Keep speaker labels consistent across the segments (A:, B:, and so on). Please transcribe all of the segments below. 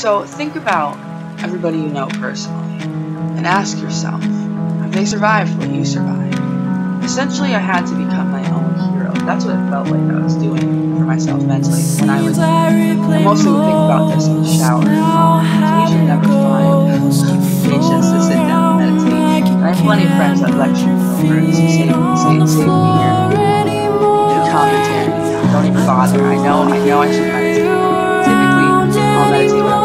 A: So think about everybody you know personally and ask yourself have they survived what you survived? Essentially, I had to become my own hero. That's what it felt like I was doing for myself mentally when I was. I mostly would think about this in the shower. So you should never find patience to sit down and meditate. And I have plenty of friends that lecture me over it, so save, save, save me here. Do commentary. Don't even bother. I know, I know I should meditate. Typically, I'll meditate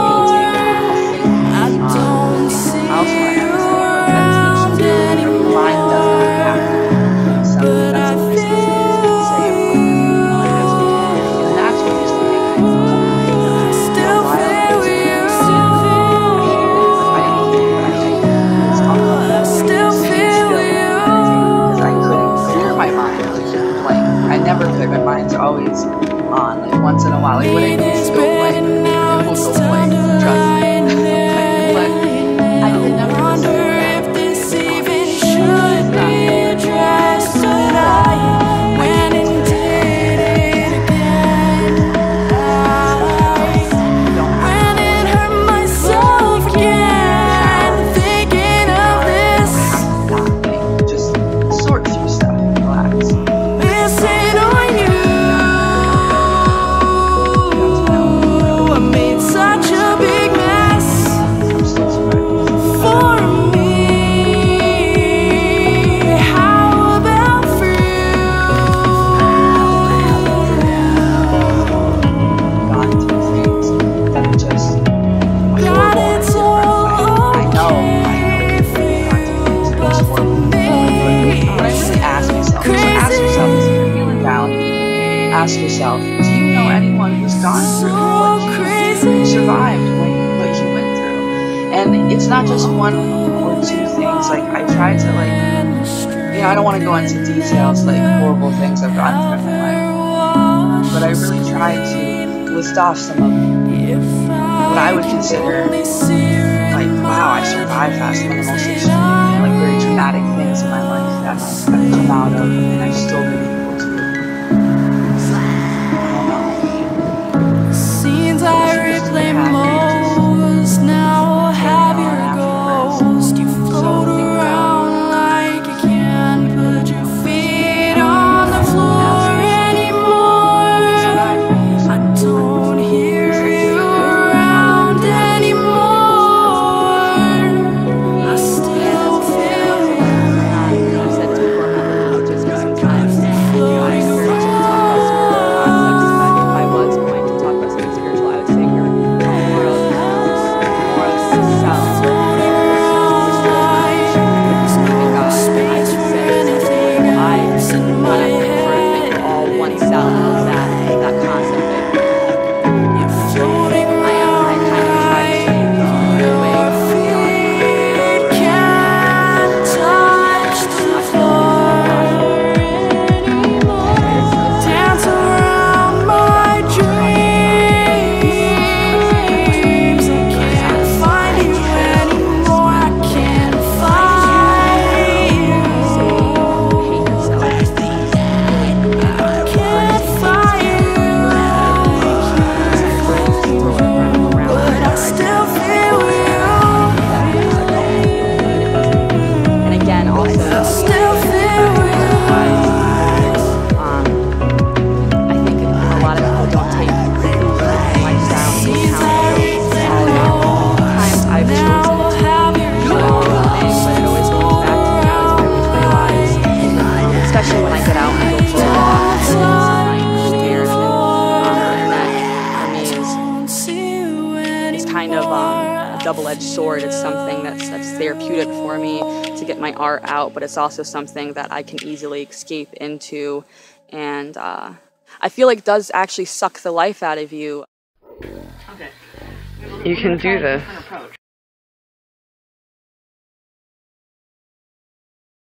A: always on. Like once in a while. Like when it needs to go blank, it will go blank. Ask yourself, do you know anyone who's gone through what you
B: crazy.
A: survived what, what you went through? And it's not just one or two things. Like I try to like, you know, I don't want to go into details like horrible things I've gone through in my life, but I really try to list off some of what I would consider like, wow, I survived that. Some of the most extreme, like very traumatic things in my life that I've come out of, and I've still been
C: all one self, that double-edged sword. It's something that's that's therapeutic for me to get my art out, but it's also something that I can easily escape into, and uh, I feel like does actually suck the life out of you.
A: Okay.
C: You can do this.